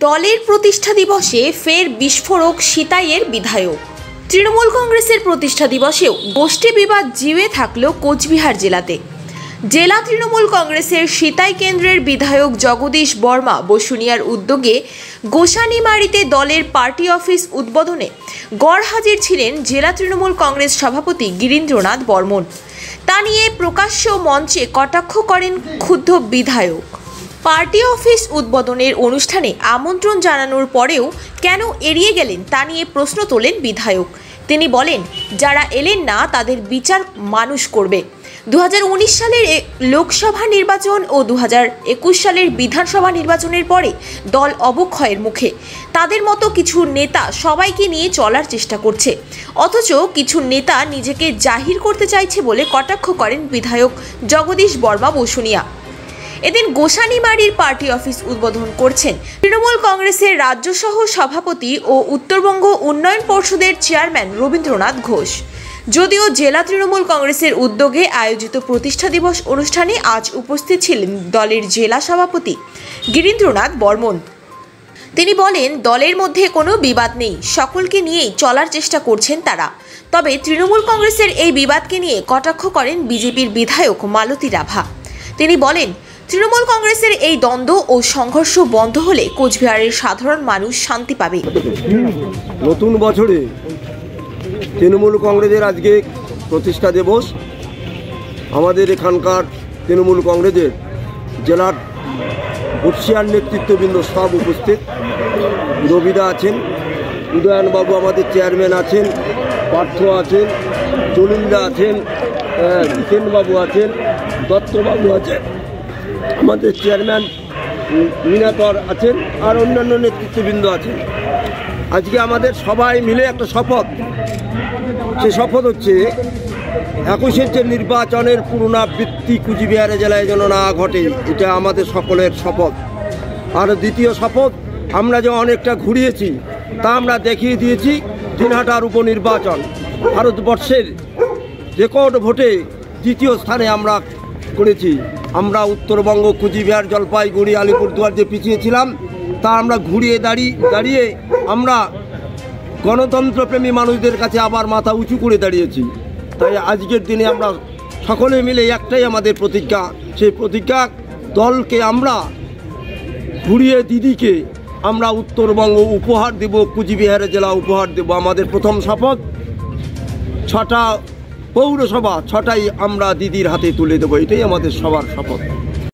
দলের প্রতিষ্ঠা দিবসে ফের বিস্ফোরক সিতাইয়ের বিধায়ক। তৃণমূল কংগ্রেসের প্রতিষ্ঠা দিবসেও গোষ্ঠী বিবাদ জিওয়ে থাকল কোচবিহার জেলাতে। জেলা তৃণমূল কংগ্রেসের সিতাই কেন্দ্রের বিধায়ক জগদীশ বর্মা বসুনিয়ার উদ্যোগে গোসানিমারিতে দলের পার্টি অফিস উদ্বোধনে গড় হাজির ছিলেন জেলা তৃণমূল কংগ্রেস সভাপতি গিরীন্দ্রনাথ বর্মন। তা নিয়ে প্রকাশ্য মঞ্চে কটাক্ষ করেন ক্ষুব্ধ বিধায়ক। পার্টি অফিস উদ্বোধনের অনুষ্ঠানে আমন্ত্রণ জানানোর পরেও কেন এড়িয়ে গেলেন তা নিয়ে প্রশ্ন তোলেন বিধায়ক। তিনি বলেন, যারা এলেন না তাদের বিচার মানুষ করবে। দু হাজার উনিশ সালের লোকসভা নির্বাচন ও দু হাজার একুশ সালের বিধানসভা নির্বাচনের পরে দল অবক্ষয়ের মুখে। তাদের মতো কিছু নেতা সবাইকে নিয়ে চলার চেষ্টা করছে। অথচ কিছু নেতা নিজেকে জাহির করতে চাইছে বলে কটাক্ষ করেন বিধায়ক জগদীশ বর্মা বসুনিয়া। এদিন গোসানিমারির পার্টি অফিস উদ্বোধন করছেন তৃণমূল কংগ্রেসের রাজ্যসহ সভাপতি ও উত্তরবঙ্গ উন্নয়ন পর্ষদের চেয়ারম্যান রবীন্দ্রনাথ ঘোষ। যদিও জেলা তৃণমূল কংগ্রেসের উদ্যোগে আয়োজিত প্রতিষ্ঠা দিবস অনুষ্ঠানে আজ উপস্থিত ছিলেন দলের জেলা সভাপতি গিরীন্দ্রনাথ বর্মন। তিনি বলেন, দলের মধ্যে কোনো বিবাদ নেই, সকলকে নিয়েই চলার চেষ্টা করছেন তারা। তবে তৃণমূল কংগ্রেসের এই বিবাদকে নিয়ে কটাক্ষ করেন বিজেপির বিধায়ক মালতী রাভা। তিনি বলেন তৃণমূল কংগ্রেসের এই দ্বন্দ্ব ও সংঘর্ষ বন্ধ হলে কোচবিহারের সাধারণ মানুষ শান্তি পাবে। নতুন বছরে তৃণমূল কংগ্রেসের আজকে প্রতিষ্ঠা দিবস। আমাদের এখানকার তৃণমূল কংগ্রেসের জেলার বর্ষিয়ার নেতৃত্ববৃন্দ সব উপস্থিত। রবিদা আছেন, উদয়নবাবু আমাদের চেয়ারম্যান আছেন, পার্থ আছেন, জলিলদা আছেন জিতেনবাবু আছেন, দত্তবাবু আছেন। আমাদের চেয়ারম্যান উম, মিনাতর আছেন আর অন্যান্য নেতৃত্ববৃন্দ আছেন। আজকে আমাদের সবাই মিলে একটা শপথ। সে শপথ হচ্ছে একুশের যে নির্বাচনের পুনরাবৃত্তি কুচবিহারে জেলায় যেন না ঘটে এটা আমাদের সকলের শপথ। আর দ্বিতীয় শপথ আমরা যে অনেকটা ঘুরিয়েছি তা আমরা দেখিয়ে দিয়েছি দিনহাটার উপনির্বাচন। ভারতবর্ষের রেকর্ড ভোটে দ্বিতীয় স্থানে আমরা করেছি। আমরা উত্তরবঙ্গ, কুচবিহার, জলপাইগুড়ি, আলিপুরদুয়ার যে পিছিয়েছিলাম, তা আমরা ঘুরিয়ে দাঁড়িয়ে দাঁড়িয়ে আমরা গণতন্ত্রপ্রেমী মানুষদের কাছে আবার মাথা উঁচু করে দাঁড়িয়েছি। তাই আজকের দিনে আমরা সকলে মিলে একটাই আমাদের প্রতিজ্ঞা। সেই প্রতিজ্ঞা, দলকে আমরা ঘুরিয়ে দিদিকে আমরা উত্তরবঙ্গ উপহার দেব, কুচবিহারে জেলা উপহার দেব। আমাদের প্রথম শপথ, ছটা পৌরসভা ছটাই আমরা দিদির হাতে তুলে দেবো এটাই আমাদের সবার শপথ।